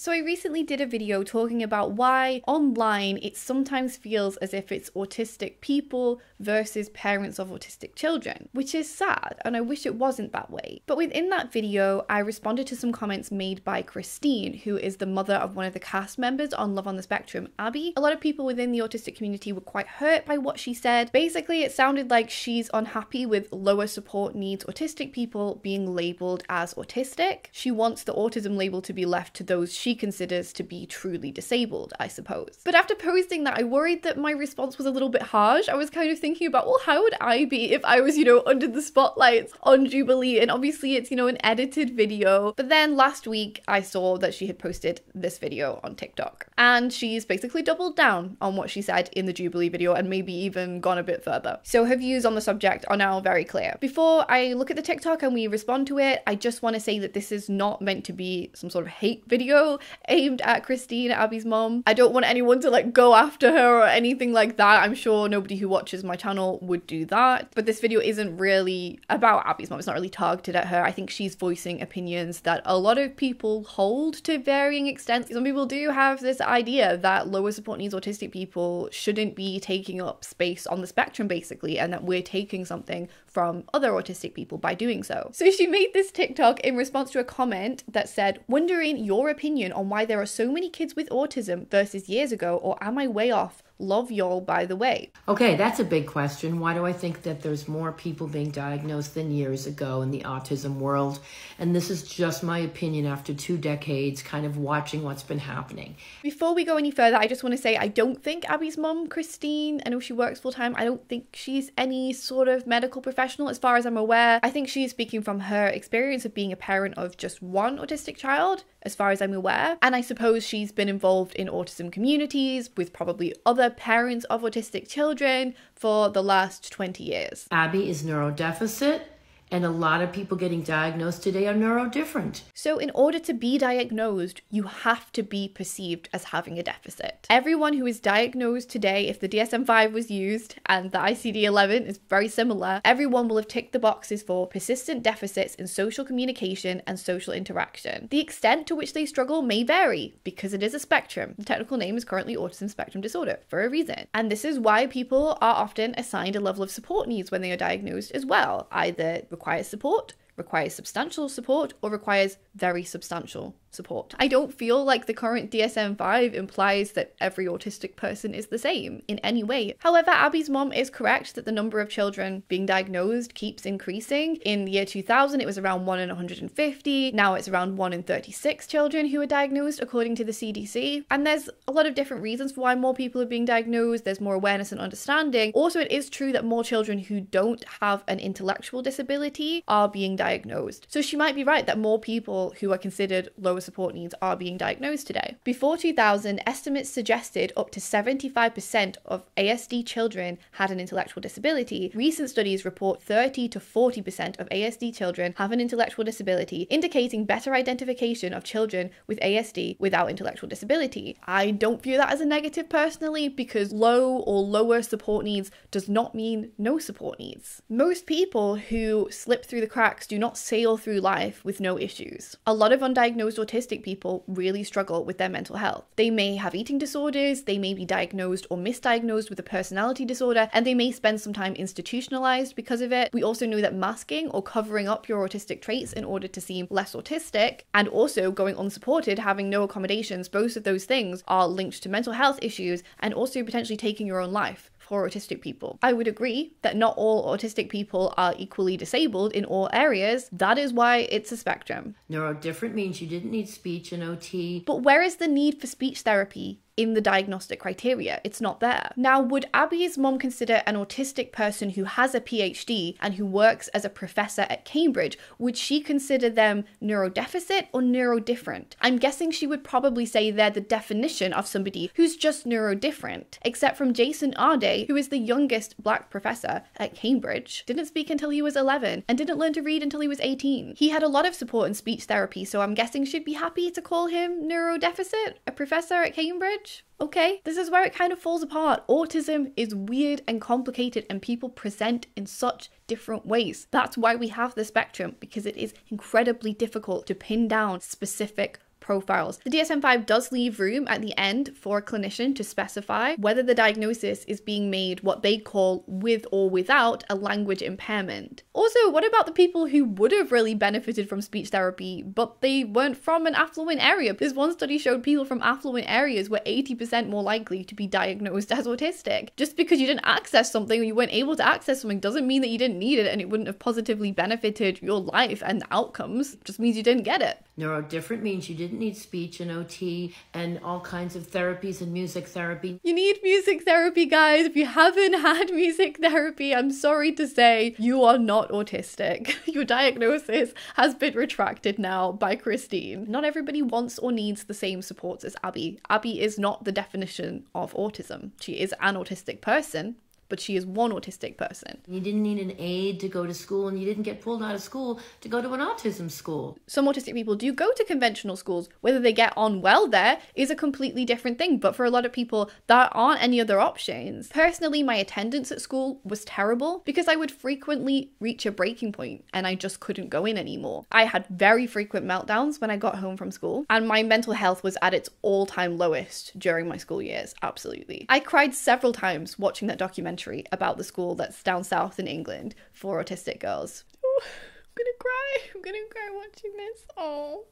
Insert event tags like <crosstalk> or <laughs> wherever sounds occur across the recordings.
So, I recently did a video talking about why online it sometimes feels as if it's autistic people versus parents of autistic children, which is sad, and I wish it wasn't that way. But within that video, I responded to some comments made by Christine, who is the mother of one of the cast members on Love on the Spectrum, Abbey. A lot of people within the autistic community were quite hurt by what she said. Basically, it sounded like she's unhappy with lower support needs autistic people being labeled as autistic. She wants the autism label to be left to those she considers to be truly disabled, I suppose. But after posting that, I worried that my response was a little bit harsh. I was kind of thinking about, well, how would I be if I was, you know, under the spotlights on Jubilee? And obviously, it's, you know, an edited video. But then last week, I saw that she had posted this video on TikTok. And she's basically doubled down on what she said in the Jubilee video and maybe even gone a bit further. So her views on the subject are now very clear. Before I look at the TikTok and we respond to it, I just want to say that this is not meant to be some sort of hate video aimed at Christine, Abbey's mom. I don't want anyone to like go after her or anything like that. I'm sure nobody who watches my channel would do that. But this video isn't really about Abbey's mom. It's not really targeted at her. I think she's voicing opinions that a lot of people hold to varying extents. Some people do have this idea that lower support needs autistic people shouldn't be taking up space on the spectrum basically and that we're taking something from other autistic people by doing so. So she made this TikTok in response to a comment that said, wondering your opinion on why there are so many kids with autism versus years ago, or am I way off? Love y'all, by the way. Okay, that's a big question. Why do I think that there's more people being diagnosed than years ago in the autism world? And this is just my opinion after two decades, kind of watching what's been happening. Before we go any further, I just want to say I don't think Abbey's mom, Christine, I know she works full time, I don't think she's any sort of medical professional as far as I'm aware. I think she's speaking from her experience of being a parent of just one autistic child as far as I'm aware. And I suppose she's been involved in autism communities with probably other parents of autistic children for the last 20 years. Abbey is neurodeficit and a lot of people getting diagnosed today are neurodifferent. So, in order to be diagnosed, you have to be perceived as having a deficit. Everyone who is diagnosed today, if the DSM 5 was used and the ICD 11 is very similar, everyone will have ticked the boxes for persistent deficits in social communication and social interaction. The extent to which they struggle may vary because it is a spectrum. The technical name is currently autism spectrum disorder for a reason. And this is why people are often assigned a level of support needs when they are diagnosed as well, either requires support, requires substantial support, or requires very substantial support. I don't feel like the current DSM 5 implies that every autistic person is the same in any way. However, Abbey's mom is correct that the number of children being diagnosed keeps increasing. In the year 2000, it was around 1 in 150. Now it's around 1 in 36 children who are diagnosed, according to the CDC. And there's a lot of different reasons for why more people are being diagnosed. There's more awareness and understanding. Also, it is true that more children who don't have an intellectual disability are being diagnosed. So she might be right that more people who are considered support needs are being diagnosed today. Before 2000, estimates suggested up to 75% of ASD children had an intellectual disability. Recent studies report 30 to 40% of ASD children have an intellectual disability, indicating better identification of children with ASD without intellectual disability. I don't view that as a negative personally because low or lower support needs does not mean no support needs. Most people who slip through the cracks do not sail through life with no issues. A lot of undiagnosed autistic people really struggle with their mental health. They may have eating disorders, they may be diagnosed or misdiagnosed with a personality disorder, and they may spend some time institutionalized because of it. We also know that masking or covering up your autistic traits in order to seem less autistic, and also going unsupported, having no accommodations, both of those things are linked to mental health issues and also potentially taking your own life for autistic people. I would agree that not all autistic people are equally disabled in all areas. That is why it's a spectrum. Neurodifferent means you didn't need speech and OT. But where is the need for speech therapy in the diagnostic criteria. It's not there. Now, would Abbey's mom consider an autistic person who has a PhD and who works as a professor at Cambridge, would she consider them neurodeficit or neurodifferent? I'm guessing she would probably say they're the definition of somebody who's just neurodifferent, except from Jason Arday, who is the youngest black professor at Cambridge, didn't speak until he was 11 and didn't learn to read until he was 18. He had a lot of support in speech therapy, so I'm guessing she'd be happy to call him neurodeficit, a professor at Cambridge. Okay, this is where it kind of falls apart. Autism is weird and complicated, and people present in such different ways. That's why we have the spectrum, because it is incredibly difficult to pin down specific profiles. The DSM 5 does leave room at the end for a clinician to specify whether the diagnosis is being made what they call with or without a language impairment. Also, what about the people who would have really benefited from speech therapy, but they weren't from an affluent area? This one study showed people from affluent areas were 80% more likely to be diagnosed <laughs> as autistic. Just because you didn't access something or you weren't able to access something doesn't mean that you didn't need it and it wouldn't have positively benefited your life and outcomes. It just means you didn't get it. Neurodifferent means you didn't need speech and OT and all kinds of therapies and music therapy. You need music therapy, guys. If you haven't <laughs> had music therapy, I'm sorry to say you are not autistic. <laughs> Your diagnosis has been retracted now by Christine. Not everybody wants or needs the same supports as Abbey. Abbey is not the definition of autism. She is an autistic person, but she is one autistic person. You didn't need an aide to go to school, and you didn't get pulled out of school to go to an autism school. Some autistic people do go to conventional schools. Whether they get on well there is a completely different thing, but for a lot of people, there aren't any other options. Personally, my attendance at school was terrible because I would frequently reach a breaking point and I just couldn't go in anymore. I had very frequent meltdowns when I got home from school, and my mental health was at its all time lowest during my school years. Absolutely. I cried several times watching that documentary documentary about the school that's down south in England for autistic girls. Ooh, I'm gonna cry. I'm gonna cry watching this. Oh.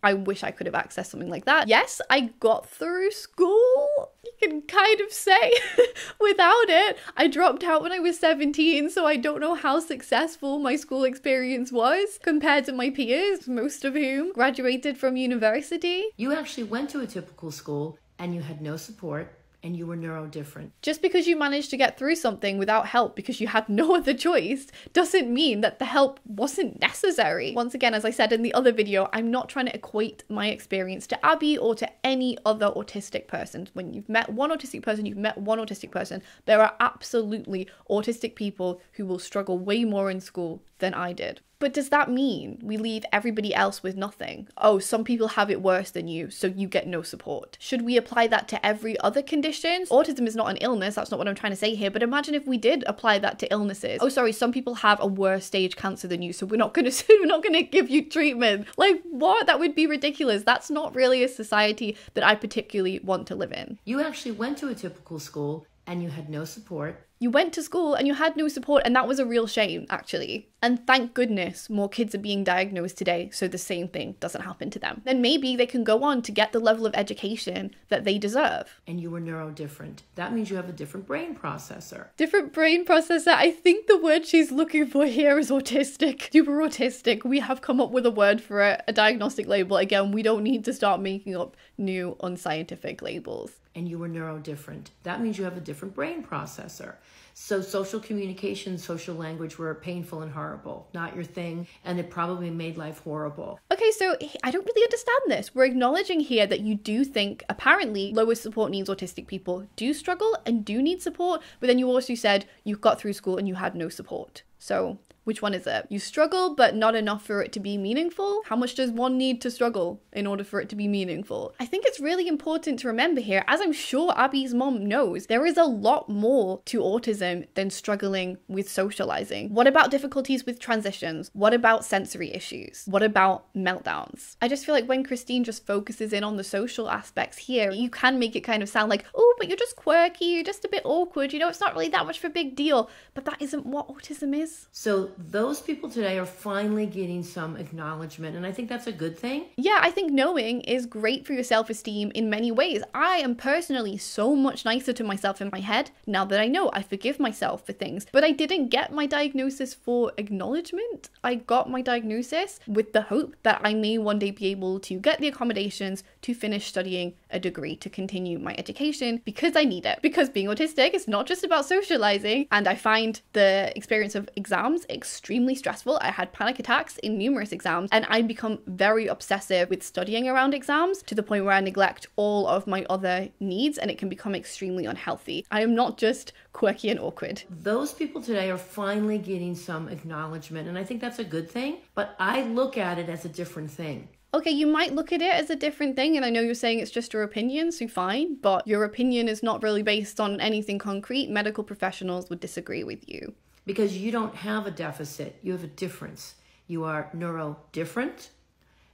I wish I could have accessed something like that. Yes, I got through school, you can kind of say, <laughs> without it. I dropped out when I was 17, so I don't know how successful my school experience was compared to my peers, most of whom graduated from university. You actually went to a typical school and you had no support and you were neurodifferent. Just because you managed to get through something without help because you had no <laughs> other choice doesn't mean that the help wasn't necessary. Once again, as I said in the other video, I'm not trying to equate my experience to Abbey or to any other autistic person. When you've met one autistic person, you've met one autistic person. There are absolutely autistic people who will struggle way more in school than I did. But does that mean we leave everybody else with nothing? Oh, some people have it worse than you, so you get no support. Should we apply that to every other condition? Autism is not an illness, that's not what I'm trying to say here, but imagine if we did apply that to illnesses. Oh, sorry, some people have a worse stage cancer than you, so we're not gonna <laughs> we're not gonna give you treatment. Like what? That would be ridiculous. That's not really a society that I particularly want to live in. You actually went to a typical school and you had no support you went to school and you had no support, and that was a real shame, actually. And thank goodness more kids are being diagnosed today so the same thing doesn't happen to them. Then maybe they can go on to get the level of education that they deserve. And you were neurodifferent. That means you have a different brain processor. Different brain processor. I think the word she's looking for here is autistic. Super autistic. We have come up with a word for it, a diagnostic label. Again, we don't need to start making up new unscientific labels. And you were neurodifferent. That means you have a different brain processor. So social communication, social language were painful and horrible, not your thing, and it probably made life horrible. Okay, so I don't really understand this. We're acknowledging here that you do think apparently lower support needs autistic people do struggle and do need support, but then you also said you got through school and you had no support. So which one is it? You struggle, but not enough for it to be meaningful? How much does one need to struggle in order for it to be meaningful? I think it's really important to remember here, as I'm sure Abbey's mom knows, there is a lot more to autism than struggling with socializing. What about difficulties with transitions? What about sensory issues? What about meltdowns? I just feel like when Christine just focuses in on the social aspects here, you can make it kind of sound like, oh, but you're just quirky, you're just a bit awkward, you know, it's not really that much of a big deal. But that isn't what autism is. So those people today are finally getting some acknowledgement, and I think that's a good thing. Yeah, I think knowing is great for your self esteem in many ways. I am personally so much nicer to myself in my head now that I know I forgive myself for things, but I didn't get my diagnosis for acknowledgement. I got my diagnosis with the hope that I may one day be able to get the accommodations to finish studying a degree to continue my education because I need it. Because being autistic is not just about socializing, and I find the experience of exams stressful. I had panic attacks in numerous exams, and I become very obsessive with studying around exams to the point where I neglect all of my other needs, and it can become extremely unhealthy. I am not just quirky and awkward. Those people today are finally getting some acknowledgement, and I think that's a good thing, but I look at it as a different thing okay, you might look at it as a different thing, and I know you're saying it's just your opinion, so fine, but your opinion is not really based on anything concrete. Medical professionals would disagree with you because you don't have a deficit, you have a difference. You are neuro different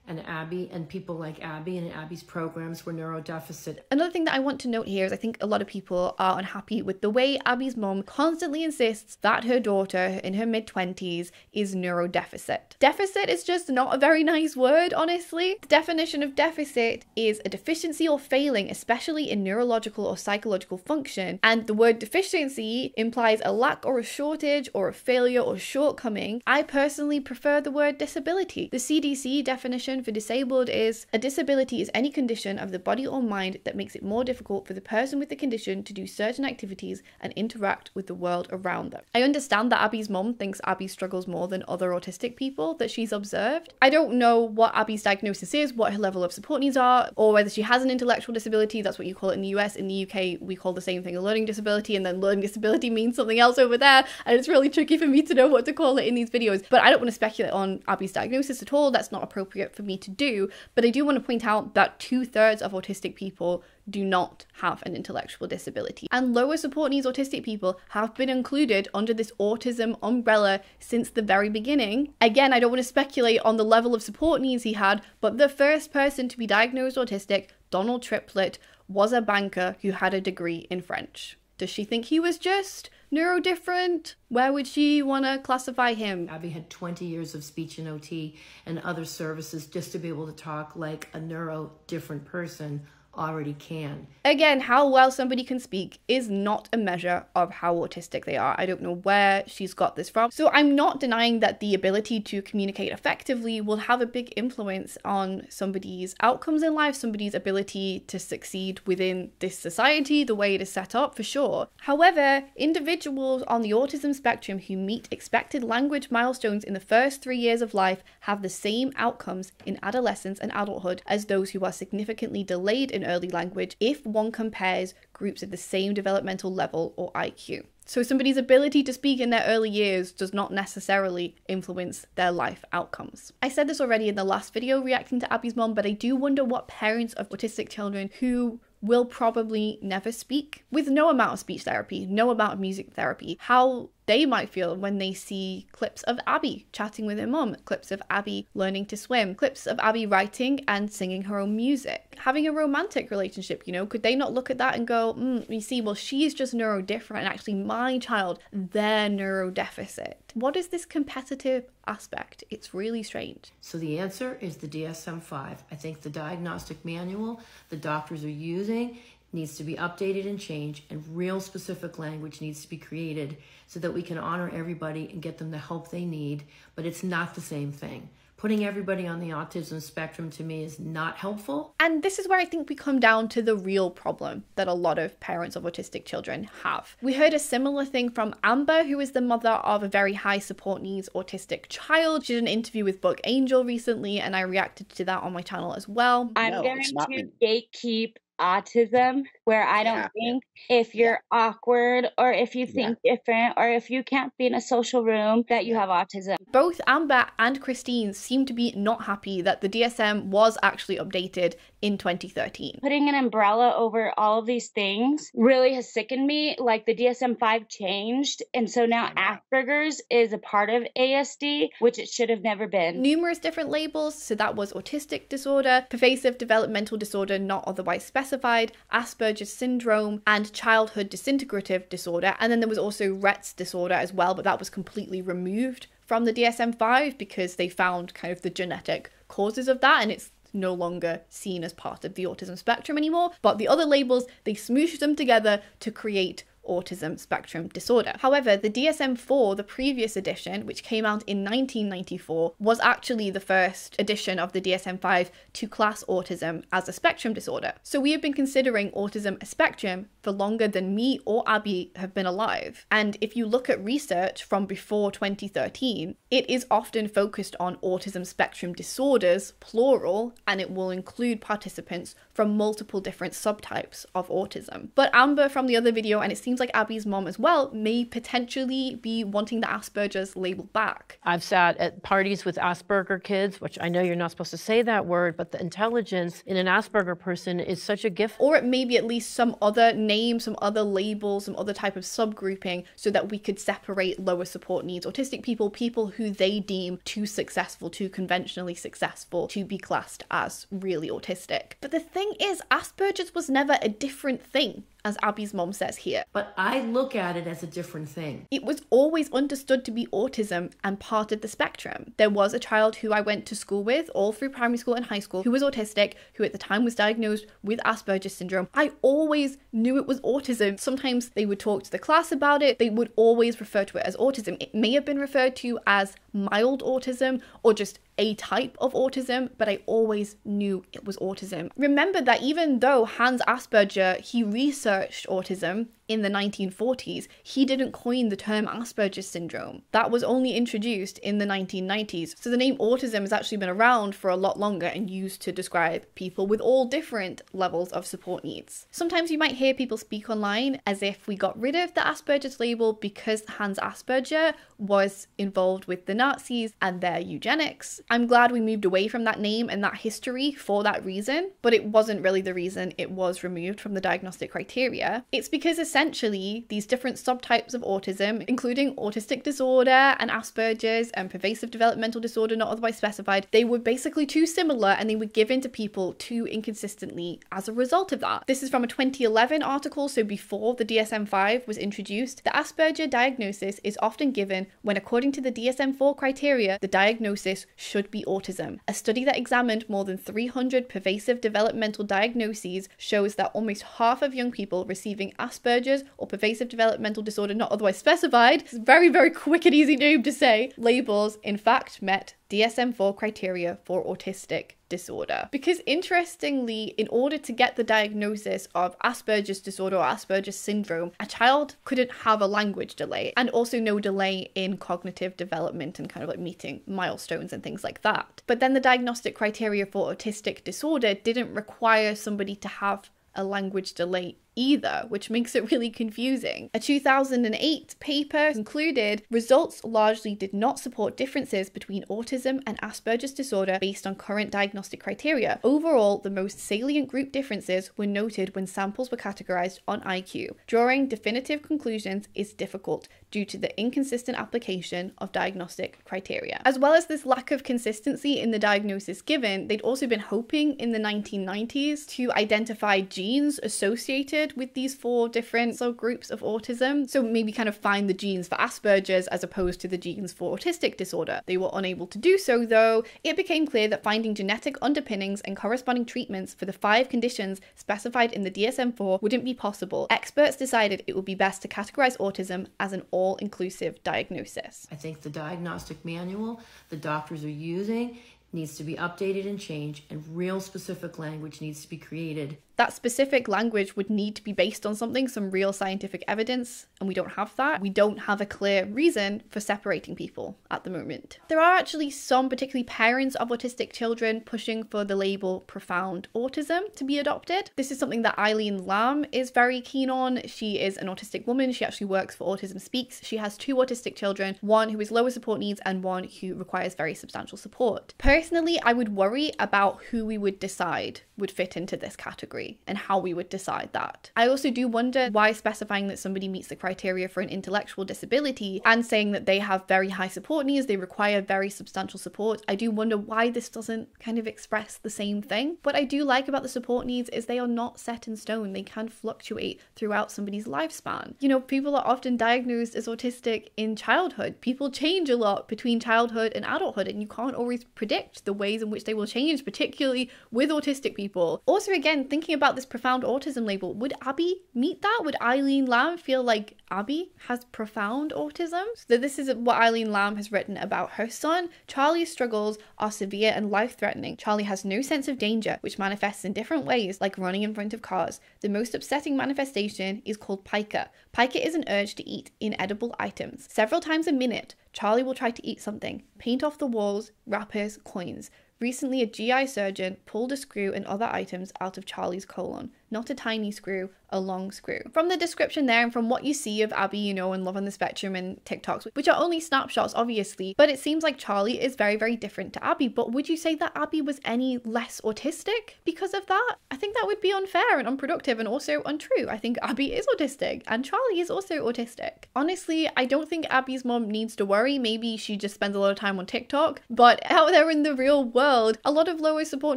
and Abbey and people like Abbey and Abbey's programs were neurodeficit. Another thing that I want to note here is I think a lot of people are unhappy with the way Abbey's mom constantly insists that her daughter in her mid 20s is neurodeficit. Deficit is just not a very nice word, honestly. The definition of deficit is a deficiency or failing, especially in neurological or psychological function, and the word deficiency implies a lack or a shortage or a failure or shortcoming. I personally prefer the word disability. The CDC definition definition for disabled is a disability is any condition of the body or mind that makes it more difficult for the person with the condition to do certain activities and interact with the world around them. I understand that Abbey's mom thinks Abbey struggles more than other autistic people that she's observed. I don't know what Abbey's diagnosis is, what her level of support needs are, or whether she has an intellectual disability. That's what you call it in the US. In the UK, we call the same thing a learning disability, and then learning <laughs> disability means something else over there. And it's really tricky for me to know what to call it in these videos. But I don't want to speculate on Abbey's diagnosis at all. That's not appropriate for me to do. But I do want to point out that two thirds of autistic people do not have an intellectual disability. And lower support needs autistic people have been included under this autism umbrella since the very beginning. Again, I don't want to speculate on the level of support needs he had, but the first person to be diagnosed autistic, Donald Triplett, was a banker who had a degree in French. Does she think he was just neurodifferent? Where would she want to classify him? Abbey had 20 years of speech and OT and other services just to be able to talk like a neuro different person already can. Again, how well somebody can speak is not a measure of how autistic they are. I don't know where she's got this from. So I'm not denying that the ability to communicate effectively will have a big influence on somebody's outcomes in life, somebody's ability to succeed within this society, the way it is set up for sure. However, individuals on the autism spectrum who meet expected language milestones in the first three years of life have the same outcomes in adolescence and adulthood as those who are significantly delayed in early language if one compares groups of the same developmental level or IQ. So, somebody's ability to speak in their early years does not necessarily influence their life outcomes. I said this already in the last video reacting to Abbey's mom, but I do wonder what parents of autistic children who will probably never speak with no amount of speech therapy, no amount of music therapy, how they might feel when they see clips of Abbey chatting with her mom, clips of Abbey learning to swim, clips of Abbey writing and singing her own music, having a romantic relationship. You know, could they not look at that and go, mm, you see, well, she's just neurodifferent, and actually, my child, they're neurodeficit? What is this competitive aspect? It's really strange. So, the answer is the DSM 5. I think the diagnostic manual the doctors are using needs to be updated and changed, and real specific language needs to be created so that we can honor everybody and get them the help they need. But it's not the same thing. Putting everybody on the autism spectrum to me is not helpful. And this is where I think we come down to the real problem that a lot of parents of autistic children have. We heard a similar thing from Amber, who is the mother of a very high support needs autistic child. She did an interview with Book Angel recently, and I reacted to that on my channel as well. I'm no, going to gatekeep autism where I don't yeah. think if you're yeah. awkward or if you think yeah. different or if you can't be in a social room that you have autism. Both Amber and Christine seem to be not happy that the DSM was actually updated in 2013. Putting an umbrella over all of these things really has sickened me. Like the DSM 5 changed, and so now Asperger's is a part of ASD, which it should have never been. Numerous different labels. So that was autistic disorder, pervasive developmental disorder not otherwise specified, Asperger's syndrome, and childhood disintegrative disorder. And then there was also Rett's disorder as well, but that was completely removed from the DSM 5 because they found kind of the genetic causes of that and it's no longer seen as part of the autism spectrum anymore. But the other labels, they smooshed them together to create autism spectrum disorder. However, the DSM 4, the previous edition, which came out in 1994, was actually the first edition of the DSM 5 to class autism as a spectrum disorder. So we have been considering autism a spectrum for longer than me or Abbey have been alive. And if you look at research from before 2013, it is often focused on autism spectrum disorders, plural, and it will include participants from multiple different subtypes of autism. But Amber from the other video, and it seems like Abbey's mom as well may potentially be wanting the Asperger's label back. I've sat at parties with Asperger kids, which I know you're not supposed to say that word, but the intelligence in an Asperger person is such a gift. Or it may be at least some other name, some other label, some other type of subgrouping so that we could separate lower support needs autistic people, people who they deem too successful, too conventionally successful to be classed as really autistic. But the thing is, Asperger's was never a different thing as Abbey's mom says here. But I look at it as a different thing. It was always understood to be autism and part of the spectrum. There was a child who I went to school with all through primary school and high school who was autistic, who at the time was diagnosed with Asperger's syndrome. I always knew it was autism. Sometimes they would talk to the class about it, they would always refer to it as autism. It may have been referred to as mild autism or just a type of autism, but I always knew it was autism. Remember that even though Hans Asperger, he researched autism, in the 1940s, he didn't coin the term Asperger's syndrome. That was only introduced in the 1990s. So the name autism has actually been around for a lot longer and used to describe people with all different levels of support needs. Sometimes you might hear people speak online as if we got rid of the Asperger's label because Hans Asperger was involved with the Nazis and their eugenics. I'm glad we moved away from that name and that history for that reason, but it wasn't really the reason it was removed from the diagnostic criteria. It's because essentially these different subtypes of autism, including autistic disorder and Asperger's and pervasive developmental disorder not otherwise specified, they were basically too similar and they were given to people too inconsistently as a result of that. This is from a 2011 article, so before the DSM 5 was introduced. The Asperger diagnosis is often given when, according to the DSM 4 criteria, the diagnosis should be autism. A study that examined more than 300 pervasive developmental diagnoses shows that almost half of young people receiving Asperger's or pervasive developmental disorder not otherwise specified, it's very, very quick and easy name to say, labels in fact met DSM 4 criteria for autistic disorder. Because interestingly, in order to get the diagnosis of Asperger's disorder or Asperger's syndrome, a child couldn't have a language delay and also no delay in cognitive development and kind of like meeting milestones and things like that. But then the diagnostic criteria for autistic disorder didn't require somebody to have a language delay either, which makes it really confusing. A 2008 paper concluded results largely did not support differences between autism and Asperger's disorder based on current diagnostic criteria. Overall, the most salient group differences were noted when samples were categorized on IQ. Drawing definitive conclusions is difficult due to the inconsistent application of diagnostic criteria. As well as this lack of consistency in the diagnosis given, they'd also been hoping in the 1990s to identify genes associated with these four different subgroups of autism. So maybe kind of find the genes for Asperger's as opposed to the genes for autistic disorder. They were unable to do so, though. It became clear that finding genetic underpinnings and corresponding treatments for the five conditions specified in the DSM 4 wouldn't be possible. Experts decided it would be best to categorize autism as an all inclusive diagnosis. I think the diagnostic manual the doctors are using needs to be updated and changed, and real specific language needs to be created that specific language would need to be based on something, some real scientific evidence, and we don't have that. We don't have a clear reason for separating people at the moment. There are actually some, particularly parents of autistic children, pushing for the label profound autism to be adopted. This is something that Eileen Lamb is very keen on. She is an autistic woman. She actually works for Autism Speaks. She has two autistic children, one who is lower support needs and one who requires very substantial support. Personally, I would worry about who we would decide would fit into this category and how we would decide that. I also do wonder why specifying that somebody meets the criteria for an intellectual disability and saying that they have very high support needs, they require very substantial support. I do wonder why this doesn't kind of express the same thing. What I do like about the support needs is they are not set in stone, they can fluctuate throughout somebody's lifespan. You know, people are often diagnosed as autistic in childhood. People change a lot between childhood and adulthood, and you can't always predict the ways in which they will change, particularly with autistic people people. Also, again, thinking about this profound autism label, would Abbey meet that? Would Eileen Lamb feel like Abbey has profound autism? So, this is what Eileen Lamb has written about her son. Charlie's struggles are severe and life threatening. Charlie has no sense of danger, which manifests in different ways, like running in front of cars. The most upsetting manifestation is called pica. Pica is an urge to eat inedible items. Several times a minute, Charlie will try to eat something, paint off the walls, wrappers, coins. Recently, a GI surgeon pulled a screw and other items out of Charlie's colon. Not a tiny screw, a long screw. From the description there and from what you see of Abbey, you know, and Love on the Spectrum and TikToks, which are only snapshots, obviously, but it seems like Charlie is very, very different to Abbey. But would you say that Abbey was any less autistic because of that? I think that would be unfair and unproductive and also untrue. I think Abbey is autistic and Charlie is also autistic. Honestly, I don't think Abbey's mom needs to worry. Maybe she just spends a lot of time on TikTok, but <laughs> out there in the real world, a lot of lower support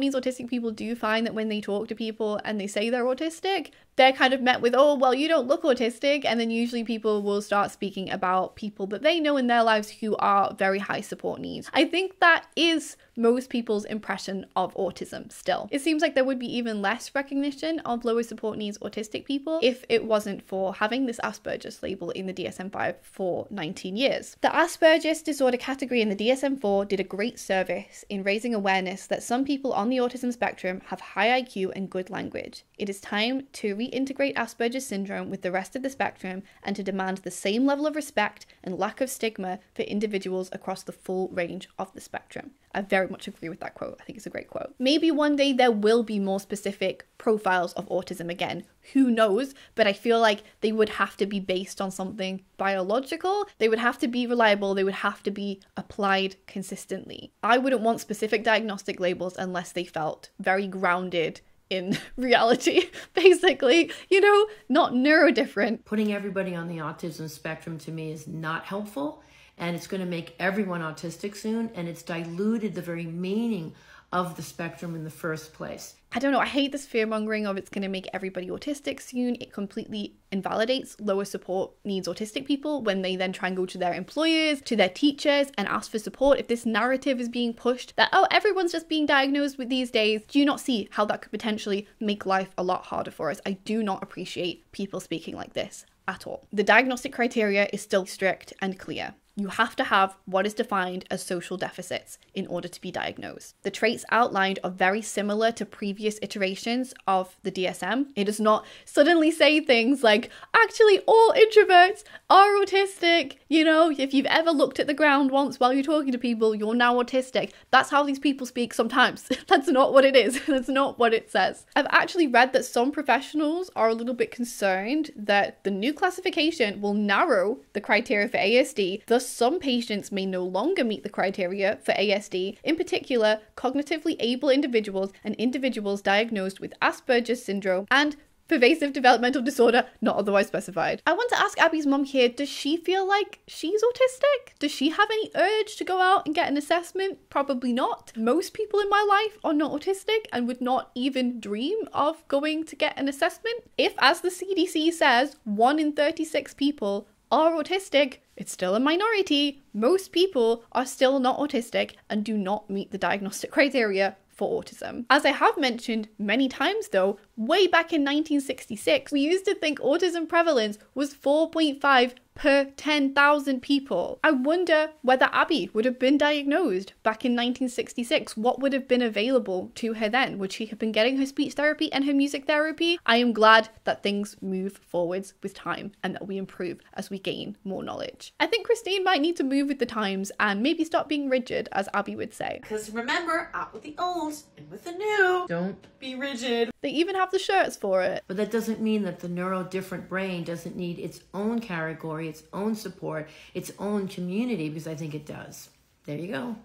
needs autistic people do find that when they talk to people and they say they're autistic, they're kind of met with, oh, well, you don't look autistic. And then usually people will start speaking about people that they know in their lives who are very high support needs. I think that is most people's impression of autism still. It seems like there would be even less recognition of lower support needs autistic people if it wasn't for having this Asperger's label in the DSM 5 for 19 years. The Asperger's disorder category in the DSM 4 did a great service in raising awareness that some people on the autism spectrum have high IQ and good language. It is time to reintegrate Asperger's syndrome with the rest of the spectrum and to demand the same level of respect and lack of stigma for individuals across the full range of the spectrum. I very much agree with that quote. I think it's a great quote. Maybe one day there will be more specific profiles of autism again. Who knows? But I feel like they would have to be based on something biological. They would have to be reliable. They would have to be applied consistently. I wouldn't want specific diagnostic labels unless they felt very grounded in <laughs> reality, <laughs> basically, you know, not neurodifferent. Putting everybody on the autism spectrum to me is not helpful and it's going to make everyone autistic soon and it's diluted the very meaning of the spectrum in the first place. I don't know, I hate this fear mongering of it's going to make everybody autistic soon. It completely invalidates lower support needs autistic people when they then try and go to their employers, to their teachers, and ask for support. If this narrative is being pushed that, oh, everyone's just being diagnosed with these days, do you not see how that could potentially make life a lot harder for us? I do not appreciate people speaking like this at all. The diagnostic criteria is still strict and clear. You have to have what is defined as social deficits in order to be diagnosed. The traits outlined are very similar to previous iterations of the DSM. It does not suddenly say things like, actually, all introverts are autistic. You know, if you've ever looked at the ground once while you're talking to people, you're now autistic. That's how these people speak sometimes. <laughs> That's not what it is. <laughs> That's not what it says. I've actually read that some professionals are a little bit concerned that the new classification will narrow the criteria for ASD, thus some patients may no longer meet the criteria for ASD, in particular, cognitively able individuals and individuals diagnosed with Asperger's syndrome and pervasive developmental disorder not otherwise specified. I want to ask Abbey's mom here does she feel like she's autistic? Does she have any urge to go out and get an assessment? Probably not. Most people in my life are not autistic and would not even dream of going to get an assessment. If, as the CDC says, 1 in 36 people are autistic, it's still a minority. Most people are still not autistic and do not meet the diagnostic criteria for autism. As I have mentioned many times though, way back in 1966, we used to think autism prevalence was 4.5 per 10,000 people. I wonder whether Abbey would have been diagnosed back in 1966. What would have been available to her then? Would she have been getting her speech therapy and her music therapy? I am glad that things move forwards with time and that we improve as we gain more knowledge. I think Christine might need to move with the times and maybe stop being rigid, as Abbey would say. Because remember, out with the old and with the new. Don't be rigid. They even have the shirts for it. But that doesn't mean that the neurodifferent brain doesn't need its own category, its own support, its own community, because I think it does. There you go.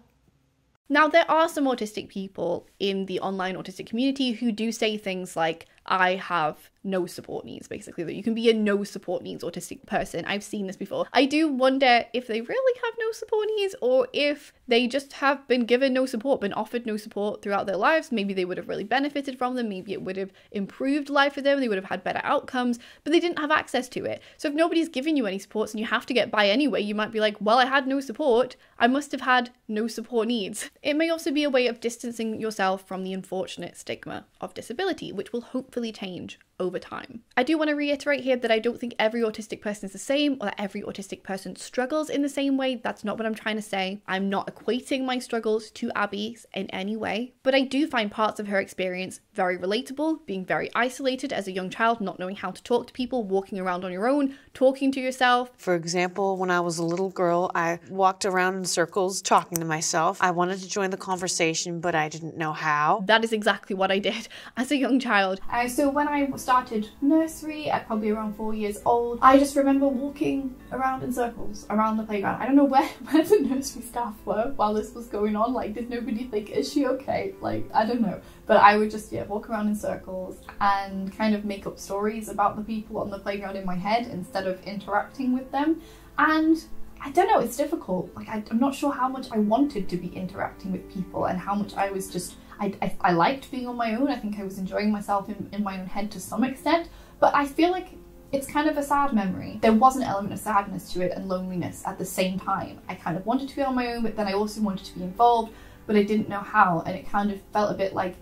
Now, there are some autistic people in the online autistic community who do say things like, I have no support needs, basically, that you can be a no support needs autistic person. I've seen this before. I do wonder if they really have no support needs or if they just have been given no support, been offered no support throughout their lives. Maybe they would have really benefited from them. Maybe it would have improved life for them. They would have had better outcomes, but they didn't have access to it. So if nobody's giving you any supports and you have to get by anyway, you might be like, well, I had no support. I must have had no support needs. It may also be a way of distancing yourself from the unfortunate stigma of disability, which will hopefully change over time. I do want to reiterate here that I don't think every autistic person is the same or that every autistic person struggles in the same way. That's not what I'm trying to say. I'm not equating my struggles to Abbey's in any way, but I do find parts of her experience very relatable, being very isolated as a young child, not knowing how to talk to people, walking around on your own, talking to yourself. For example, when I was a little girl, I walked around in circles talking to myself. I wanted to join the conversation, but I didn't know how. That is exactly what I did <laughs> as a young child. Uh, so when I started nursery at probably around four years old, I just remember walking around in circles around the playground. I don't know where, <laughs> where the nursery staff were while this was going on. Like, did nobody think, is she okay? Like, I don't know. But I would just, yeah, walk around in circles and kind of make up stories about the people on the playground in my head instead of interacting with them. And I don't know, it's difficult. Like, I, am not sure how much I wanted to be interacting with people and how much I was just I, I, I, liked being on my own. I think I was enjoying myself in, in my own head to some extent, but I feel like it's kind of a sad memory. There was an element of sadness to it and loneliness at the same time. I kind of wanted to be on my own, but then I also wanted to be involved, but I didn't know how, and it kind of felt a bit like,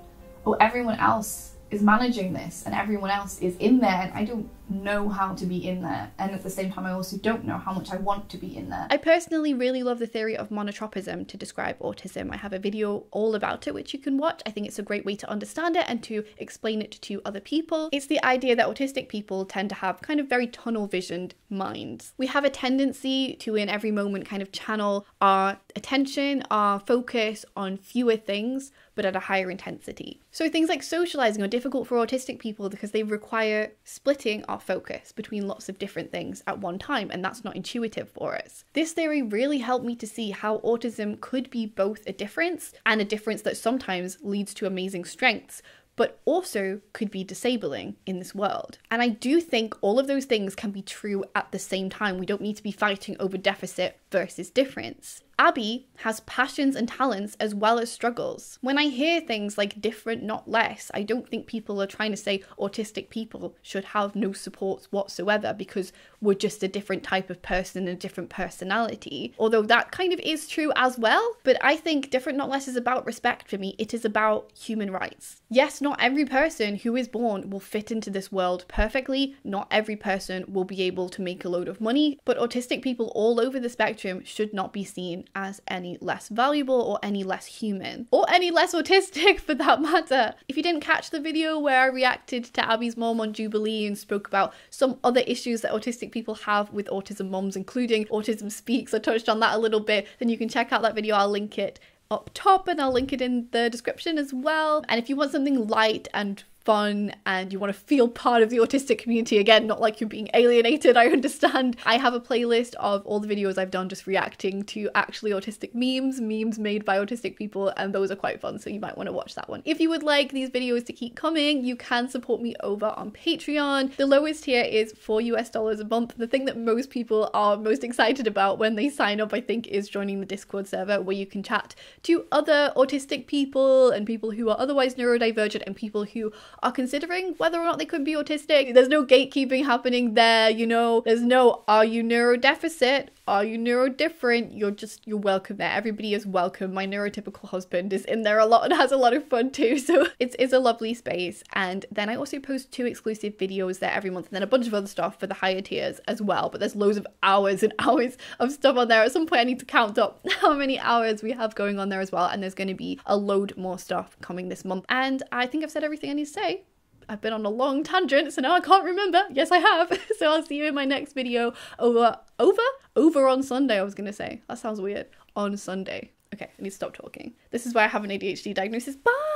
oh, everyone else is managing this and everyone else is in there and I don't know how to be in there and at the same time I also don't know how much I want to be in there. I personally really love the theory of monotropism to describe autism. I have a video all about it which you can watch. I think it's a great way to understand it and to explain it to other people. It's the idea that autistic people tend to have kind of very tunnel visioned minds. We have a tendency to in every moment kind of channel our attention, our focus on fewer things but at a higher intensity. So things like socializing are difficult for autistic people because they require splitting our focus between lots of different things at one time, and that's not intuitive for us. This theory really helped me to see how autism could be both a difference and a difference that sometimes leads to amazing strengths, but also could be disabling in this world. And I do think all of those things can be true at the same time. We don't need to be fighting over deficit versus difference. Abbey has passions and talents as well as struggles. When I hear things like different, not less, I don't think people are trying to say autistic people should have no supports whatsoever because we're just a different type of person and a different personality. Although that kind of is true as well, but I think different, not less is about respect for me. It is about human rights. Yes, not every person who is born will fit into this world perfectly. Not every person will be able to make a load of money, but autistic people all over the spectrum should not be seen as any less valuable or any less human or any less autistic <laughs> for that matter. If you didn't catch the video where I reacted to Abbey's mom on Jubilee and spoke about some other issues that autistic people have with autism moms, including Autism Speaks, I touched on that a little bit, then you can check out that video. I'll link it up top and I'll link it in the description as well. And if you want something light and fun and you want to feel part of the autistic community again, not like you're being alienated, I understand. I have a playlist of all the videos I've done just reacting to actually autistic memes, memes made by autistic people, and those are quite fun, so you might want to watch that one. If you would like these videos to keep coming, you can support me over on Patreon. The lowest tier is 4 US dollars a month. The thing that most people are most excited about when they sign up, I think, is joining the Discord server where you can chat to other autistic people and people who are otherwise neurodivergent and people who are considering whether or not they could be autistic. There's no gatekeeping happening there, you know. There's no are you neurodeficit? Are you neurodifferent? You're just you're welcome there. Everybody is welcome. My neurotypical husband is in there a lot and has a lot of fun too. <laughs> So it's it's a lovely space. And then I also post two exclusive videos there every month and then a bunch of other stuff for the higher tiers as well. But there's loads of hours and <laughs> hours of stuff on there. At some point I need to count up <laughs> how many hours we have going on there as well. And there's going to be a load more stuff coming this month. And I think I've said everything I need to say. I've been on a long tangent, so now I can't remember. Yes, I have. <laughs> so I'll see you in my next video over, over? Over on Sunday, I was gonna say. That sounds weird. On Sunday. Okay, I need to stop talking. This is why I have an ADHD diagnosis. Bye!